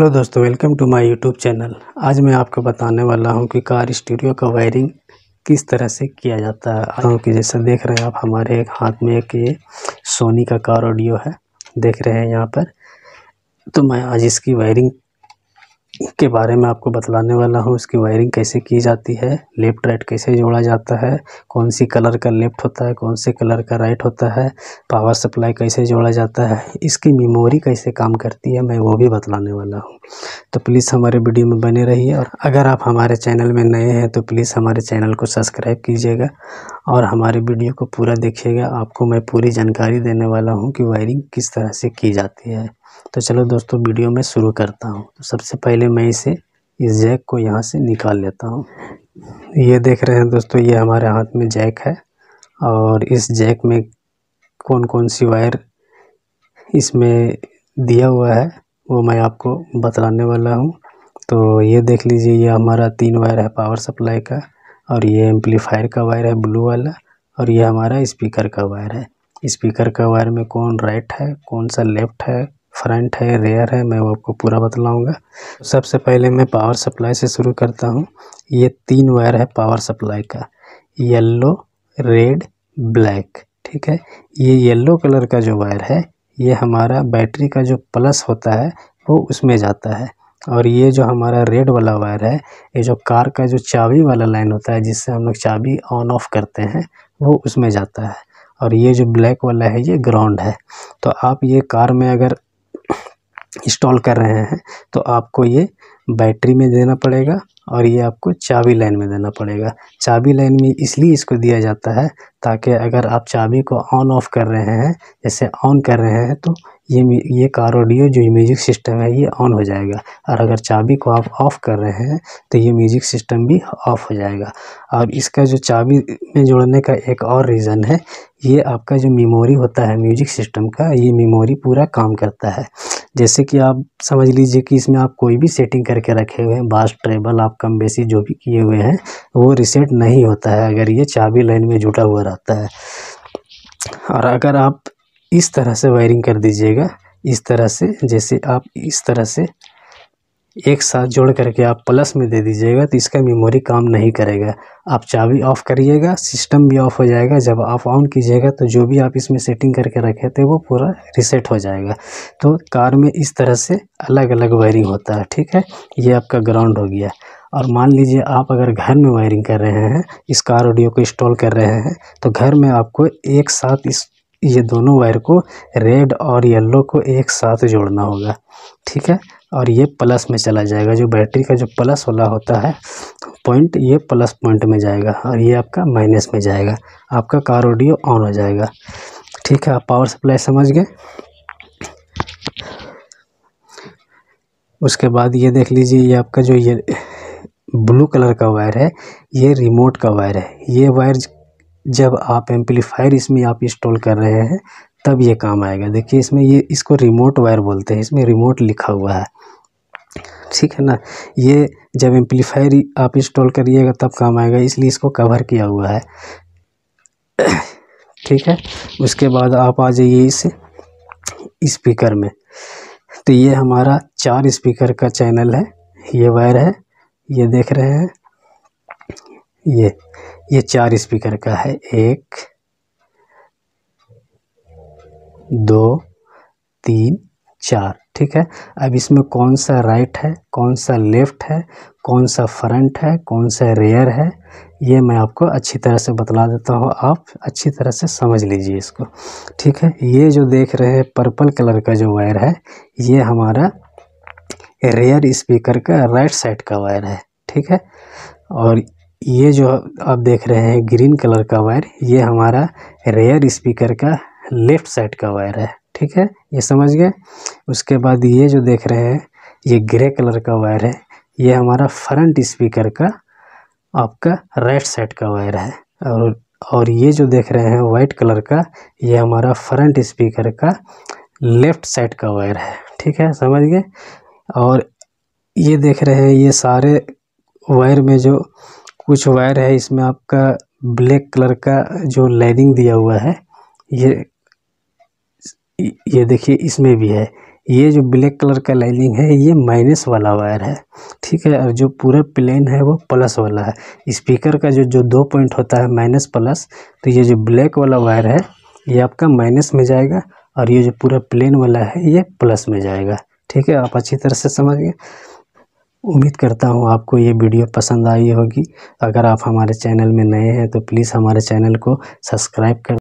Hello दोस्तों, welcome to my YouTube channel. आज मैं आपको बताने वाला हूँ कि कार स्टूडियो का वायरिंग किस तरह से किया जाता है। कि जैसे देख रहे हैं आप, हमारे एक हाथ में एक ये सोनी का कार ऑडियो है, देख रहे हैं यहाँ पर। तो मैं आज इसकी वायरिंग के बारे में आपको बतलाने वाला हूँ, इसकी वायरिंग कैसे की जाती है, लेफ़्ट राइट कैसे जोड़ा जाता है कौन सी कलर का लेफ़्ट होता है कौन से कलर का राइट होता है, पावर सप्लाई कैसे जोड़ा जाता है, इसकी मेमोरी कैसे काम करती है, मैं वो भी बतलाने वाला हूँ। तो प्लीज़ हमारे वीडियो में बने रहिए और अगर आप हमारे चैनल में नए हैं तो प्लीज़ हमारे चैनल को सब्सक्राइब कीजिएगा और हमारे वीडियो को पूरा देखिएगा। आपको मैं पूरी जानकारी देने वाला हूँ कि वायरिंग किस तरह से की जाती है। तो चलो दोस्तों, वीडियो में शुरू करता हूँ। तो सबसे पहले मैं इसे इस जैक को यहाँ से निकाल लेता हूँ। ये देख रहे हैं दोस्तों, ये हमारे हाथ में जैक है और इस जैक में कौन कौन सी वायर इसमें दिया हुआ है, वो मैं आपको बतलाने वाला हूँ। तो ये देख लीजिए, ये हमारा तीन वायर है, पावर सप्लाई का। और ये एम्पलीफायर का वायर है ब्लू वाला, और ये हमारा स्पीकर का वायर है। स्पीकर का वायर में कौन राइट है, कौन सा लेफ़्ट है फ्रंट है रेयर है, मैं वो आपको पूरा बतलाऊँगा। सबसे पहले मैं पावर सप्लाई से शुरू करता हूँ। ये तीन वायर है पावर सप्लाई का। येल्लो रेड ब्लैक ठीक है? ये येल्लो कलर का जो वायर है, ये हमारा बैटरी का जो प्लस होता है, वो उसमें जाता है। और ये जो हमारा रेड वाला वायर है, ये जो कार का जो चाबी वाला लाइन होता है, जिससे हम लोग चाबी ऑन ऑफ़ करते हैं, वो उसमें जाता है। और ये जो ब्लैक वाला है, ये ग्राउंड है। तो आप ये कार में अगर इंस्टॉल कर रहे हैं तो आपको ये बैटरी में देना पड़ेगा और ये आपको चाबी लाइन में देना पड़ेगा। चाबी लाइन में इसलिए इसको दिया जाता है ताकि अगर आप चाबी को ऑन ऑफ़ कर रहे हैं, जैसे ऑन कर रहे हैं तो ये ये कार ऑडियो जो म्यूज़िक सिस्टम है, ये ऑन हो जाएगा। और अगर चाबी को आप ऑफ़ कर रहे हैं तो ये म्यूज़िक सिस्टम भी ऑफ़ हो जाएगा। और इसका जो चाबी में जोड़ने का एक और रीज़न है, ये आपका जो मेमोरी होता है म्यूज़िक सिस्टम का, ये मेमोरी पूरा काम करता है। जैसे कि आप समझ लीजिए कि इसमें आप कोई भी सेटिंग करके रखे हुए हैं बास ट्रेबल आप कम बेसी जो भी किए हुए हैं, वो रिसेट नहीं होता है अगर ये चाबी लाइन में जुटा हुआ रहता है। और अगर आप इस तरह से वायरिंग कर दीजिएगा, इस तरह से, जैसे आप इस तरह से एक साथ जोड़ करके आप प्लस में दे दीजिएगा तो इसका मेमोरी काम नहीं करेगा। आप चाबी ऑफ़ करिएगा सिस्टम भी ऑफ़ हो जाएगा। जब आप ऑन कीजिएगा तो जो भी आप इसमें सेटिंग करके रखे थे वो पूरा रिसेट हो जाएगा। तो कार में इस तरह से अलग अलग वायरिंग होता है, ठीक है? ये आपका ग्राउंड हो गया। और मान लीजिए आप अगर घर में वायरिंग कर रहे हैं, इस कार ऑडियो को इंस्टॉल कर रहे हैं तो घर में आपको एक साथ इस, ये दोनों वायर को रेड और येलो को एक साथ जोड़ना होगा, ठीक है? और ये प्लस में चला जाएगा। जो बैटरी का जो प्लस वाला होता है, पॉइंट ये प्लस पॉइंट में जाएगा और ये आपका माइनस में जाएगा। आपका कार ऑडियो ऑन हो जाएगा। ठीक है, आप पावर सप्लाई समझ गए? उसके बाद ये देख लीजिए, ये आपका जो ये ब्लू कलर का वायर है, ये रिमोट का वायर है। ये वायर जब आप एम्पलीफायर इसमें आप इंस्टॉल कर रहे हैं तब ये काम आएगा। देखिए, इसमें ये, इसको रिमोट वायर बोलते हैं। इसमें रिमोट लिखा हुआ है। ठीक है ना? ये जब एम्पलीफायर आप इंस्टॉल करिएगा, तब काम आएगा। इसलिए इसको कवर किया हुआ है। ठीक है? उसके बाद आप आ जाइए इस स्पीकर में। तो ये हमारा चार स्पीकर का चैनल है। ये वायर है, ये देख रहे हैं। ये ये चार स्पीकर का है। एक दो, तीन, चार, ठीक है? अब इसमें कौन सा राइट है, कौन सा लेफ़्ट है, कौन सा फ्रंट है, कौन सा रेयर है, ये मैं आपको अच्छी तरह से बतला देता हूँ। आप अच्छी तरह से समझ लीजिए इसको, ठीक है? ये जो देख रहे हैं पर्पल कलर का जो वायर है, ये हमारा रेयर स्पीकर का राइट साइड का वायर है, ठीक है? और ये जो आप देख रहे हैं ग्रीन कलर का वायर ये हमारा रेयर स्पीकर का लेफ़्ट साइड का वायर है, ठीक है? ये समझ गए? उसके बाद ये जो देख रहे हैं, ये ग्रे कलर का वायर है। ये हमारा फ्रंट स्पीकर का, आपका राइट साइड का वायर है। और और ये जो देख रहे हैं, वाइट कलर का, ये हमारा फ्रंट स्पीकर का लेफ़्ट साइड का वायर है, ठीक है? समझ गए? और ये देख रहे हैं, ये सारे वायर में जो कुछ वायर है, इसमें आपका ब्लैक कलर का जो लाइनिंग दिया हुआ है, ये ये देखिए इसमें भी है। ये जो ब्लैक कलर का लाइनिंग है, ये माइनस वाला वायर है। ठीक है, और जो पूरा प्लेन है, वो प्लस वाला है। स्पीकर का जो जो दो पॉइंट होता है, माइनस प्लस तो ये जो ब्लैक वाला वायर है, ये आपका माइनस में जाएगा, और ये जो पूरा प्लेन वाला है, ये प्लस में जाएगा। ठीक है, आप अच्छी तरह से समझ गए उम्मीद करता हूँ आपको ये वीडियो पसंद आई होगी। अगर आप हमारे चैनल में नए हैं तो प्लीज़ हमारे चैनल को सब्सक्राइब कर